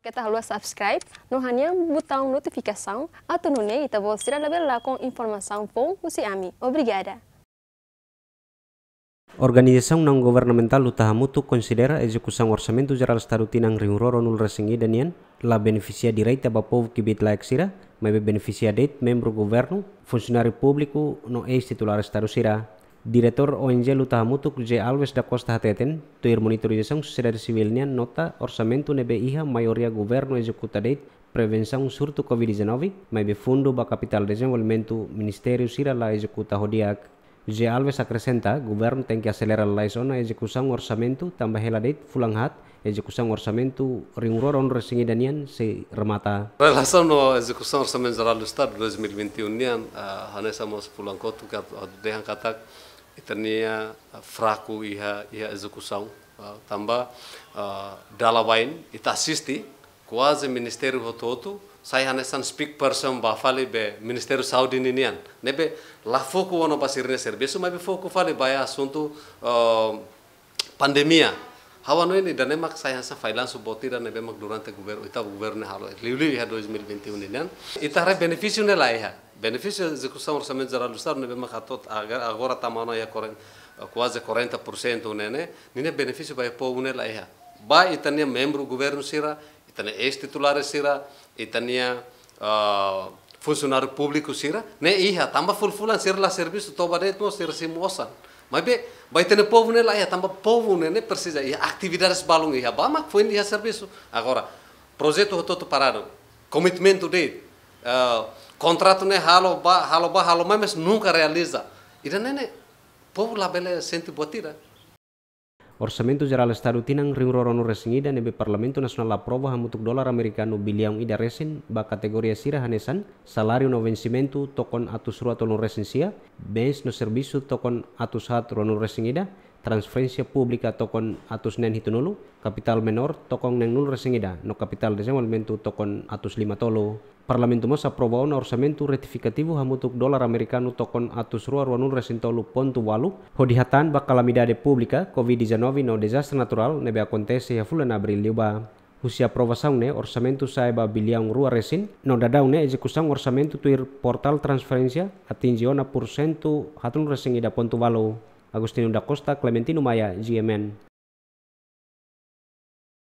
Kita harus subscribe, no hanya notificação, atau nune ita você lá com informação bom usi ami. Obrigada. Organização não governamental Utaha Mutu considera execução orçamento geral estado tinang ringroro nul resengi danian la beneficia direita ba povo que bit la exira, mas beneficia det membro governo, funcionário público no ex titular estado sira Diretor ONG Luta Mutuk J. Alves da Costa Hateten, tuir monitorização sociedade civilnya nota orçamento nebe iha maioria governo executadeit prevenção surto COVID-19, mas fundo ba capital desenvolvimento ministério sira la executa hodiak. J. Alves acrescenta, governo tem que acelerar la zona execução orçamento tambah heladeit fulang hat execução orçamento ringror on resingi danian se remata. Relação no execução orçamento geral do Estado 2021 nian uh, hanesa mos pulang kotu kat dehan katak itania fraku iha iha execução uh, tamba uh, dalawain ita assisti quase ministério rototo sai hanesan speak person ba fali be ministério saudi ninian nebe la foco ono pasirne serviço mas be foco fali ba assunto uh, pandemia hawa no ini dan emak saya sa failan suboti dan nebe mak durante governo ita governo halo. Liuli ha 2021 ninian ita re beneficio ne la iha Benefício da execução orçamental do Estado, nebe makatot agora tamano ya quase 40% nene, nine benefício vai pôr une lá iha. Ba itania membro governo sira, itania ex-titular sira, itania uh, funcionário público sira, ne iha, tamba fulfulan sira lá serviço, toba detmo sira simosan. Mas be, vai ter povo ne lá iha, tamba povo ne precisa, iha atividades balung iha, ba mak foi iha serviço. Agora, projeto todo parado, comitimento de, uh, contrato ne halo ba halo ba halo mas nunca realiza ida nene povo la bele senti botira Orçamento Geral Estado tinang ringrorono resingida nebe Parlamento Nasional aprova hamutuk dolar americano bilião ida resin ba kategoria sira hanesan salário no vencimento tokon atus rua tonu resensia bens no serviço tokon atus hat rono resingida transferência pública tokon atus nen hitunulu capital menor tokon nen nul resingida no capital desenvolvimento tokon atus lima tolo Parlamento mas aprovou na retificativo hamutuk dolar americano tokon atus rua rua nul resintolu pontu walu hodihatan ba calamidade pública COVID-19 no desastre natural nebe acontece ya fulan abril liuba. Husia aprovação ne orçamento saiba bilhão rua resin no dadau ne orçamento tuir portal transferência atingiu na por cento hatun resing ida pontu walu Agustino da Costa Clementino Maya GMN